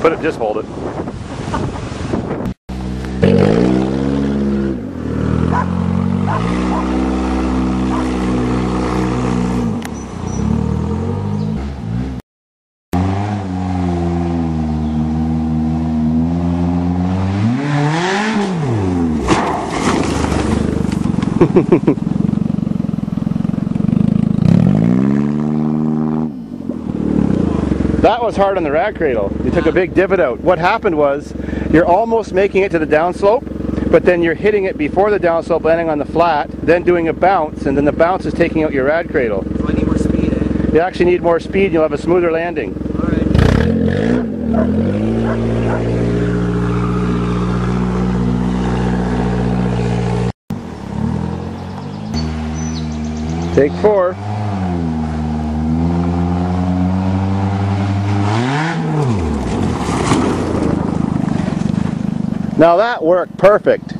Put it, just hold it. That was hard on the rad cradle. You took a big divot out. What happened was you're almost making it to the downslope, but then you're hitting it before the downslope, landing on the flat, then doing a bounce, and then the bounce is taking out your rad cradle. I need more speed, eh? You actually need more speed, you'll have a smoother landing. Alright. Take four. Now that worked perfect.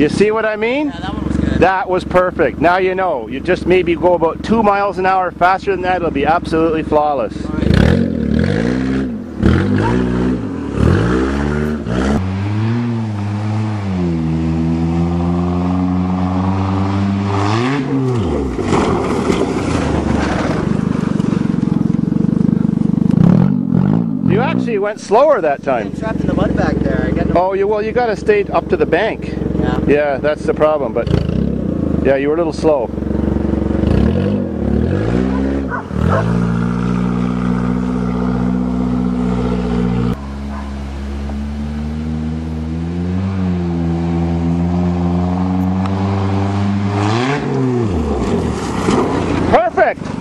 You see what I mean? Yeah, that one was good. That was perfect. Now you know. You just maybe go about two miles an hour faster than that, it'll be absolutely flawless. Alright. You went slower that time. I'm trapped in the mud back there. Oh, you well, you got to stay up to the bank. Yeah. Yeah, that's the problem. But yeah, you were a little slow. Perfect.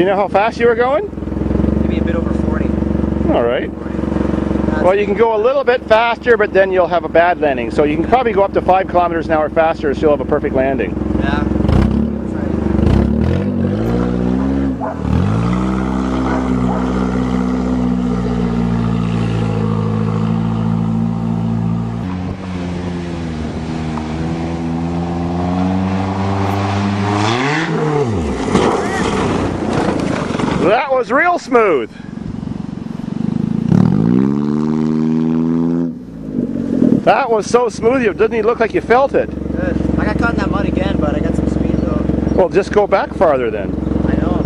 Do you know how fast you were going? Maybe a bit over 40. All right. Well, you can go a little bit faster, but then you'll have a bad landing. So you can probably go up to five kilometers an hour faster and still have a perfect landing. Yeah. That's right. Was real smooth. That was so smooth, it didn't even look like you felt it. Good. I got caught in that mud again, but I got some speed though. Well, just go back farther then. I know.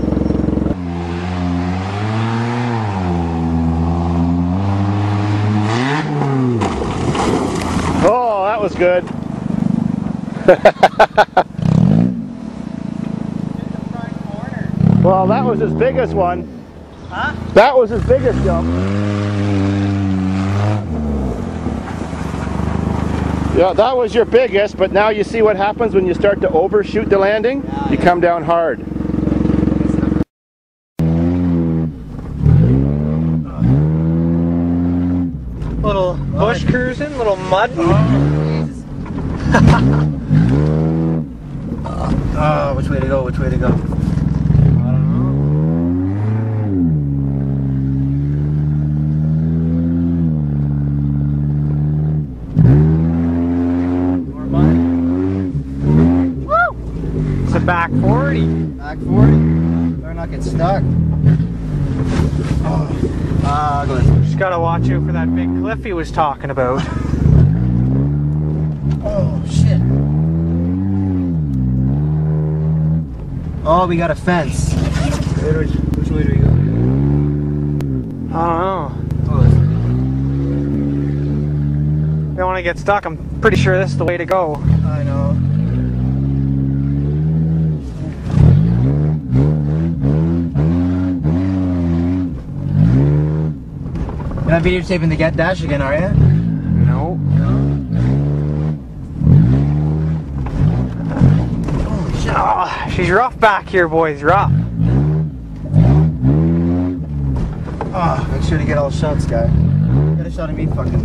Oh, that was good. well, that was his biggest one. Huh? That was his biggest jump. Yeah, that was your biggest, but now you see what happens when you start to overshoot the landing? Yeah, you yeah. come down hard. Little bush cruising, little mud. Oh, ah, which way to go? Which way to go? More mud. It's a back 40. Back 40. Better not get stuck. Oh. This way. Just gotta watch out for that big cliff he was talking about. Oh, shit. Oh, we got a fence. Which, which way do we go? I don't know. Oh, this way. If you want to get stuck, I'm pretty sure this is the way to go. I know. You're not videotaping the get dash again, are you? No. Holy shit. Oh, she's rough back here, boys. Rough. Oh, make sure to get all the shots, guy. Get a shot of me fucking.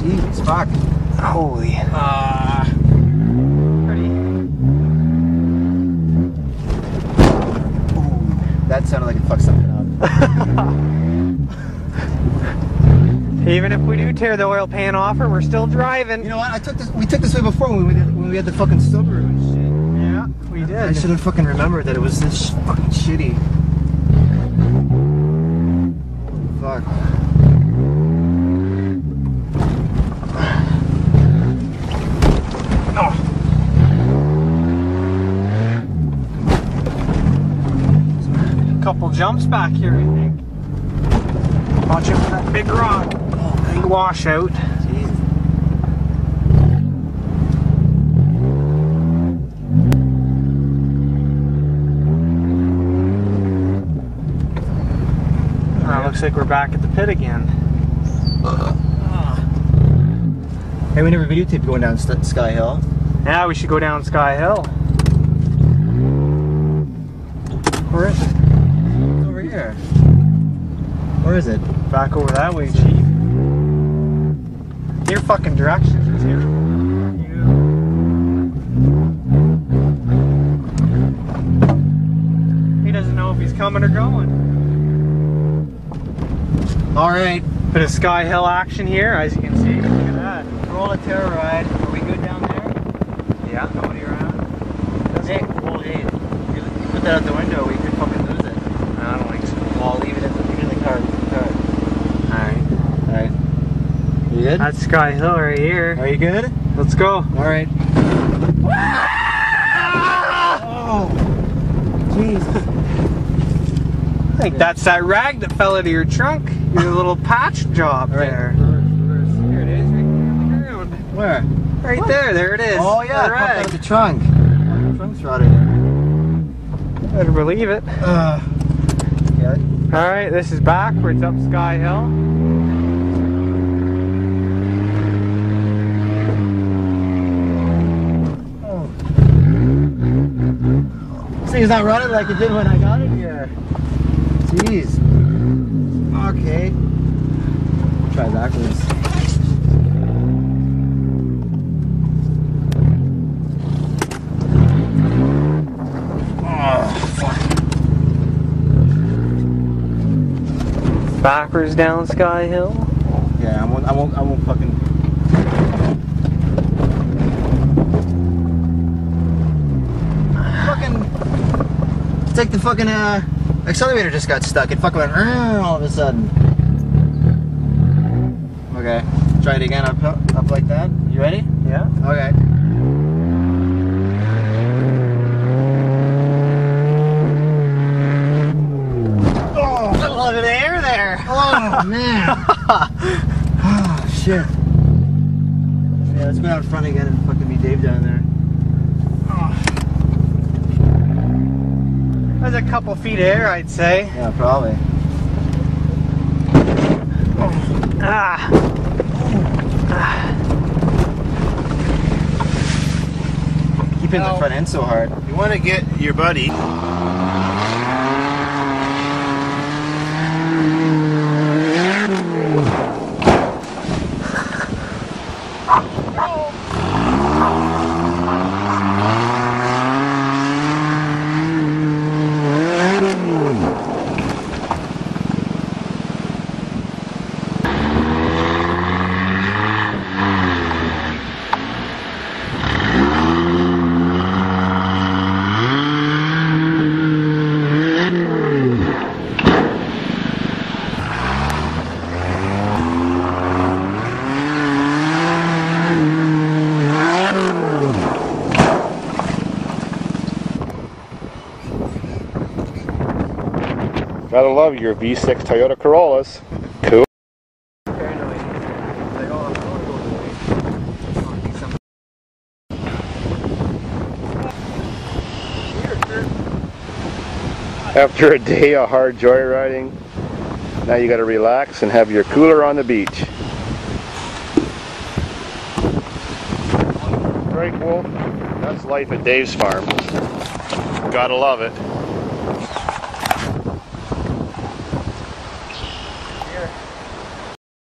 Jeez, fuck. Holy. Ah. that sounded like it fucked something up. Even if we do tear the oil pan off her, we're still driving. You know what? I took this. We took this way before when we did, when we had the fucking Subaru and shit. Yeah, we did. I should have fucking remembered that it was this fucking shitty. Jumps back here, I think. Watch out for that big rock. Big washout. Uh, looks like we're back at the pit again. Hey, we never videotaped going down Sky Hill. Yeah, we should go down Sky Hill. Where is it? Here. Where is it? Back over that way, Chief. Your fucking directions terrible. He doesn't know if he's coming or going. All right. Bit of Sky Hill action here, as you can see. Look at that. Roll a terror ride. Are we good down there? Yeah. Nobody around? Hey, hey, you you put that out the window, we could fucking lose it. I don't think so. Well, leave it in the, leave it in the car. leave it in the car. Alright. All right. You good? That's Sky Hill right here. Are you good? Let's go. All right. Oh, Jesus. I think that's that rag that fell out of your trunk. Your little patch job right. there. There it is, right there on the ground. Where? Right there, there it is. Oh yeah, the rag. the trunk. The trunk's rotted. Better believe it. Uh. All right, this is backwards up Sky Hill. Thing's not running like it did when I got it here. Jeez. Okay. Try backwards. Oh. Backwards down Sky Hill. Yeah, I won't, I won't, I won't fucking. It's like the fucking uh, accelerator just got stuck. It fucking went all of a sudden. Okay, try it again. Up, up like that. You ready? Yeah. Okay. Oh, A lot of air there. Oh man. oh shit. Yeah, let's go out front again and fucking meet Dave down there. There's a couple feet of air, I'd say. Yeah, probably. Ah. Keep in the front end so hard. You want to get your buddy. Gotta love your V6 Toyota Corollas. Cool. After a day of hard joyriding, now you gotta relax and have your cooler on the beach. Right, Wolf? That's life at Dave's farm. Gotta love it.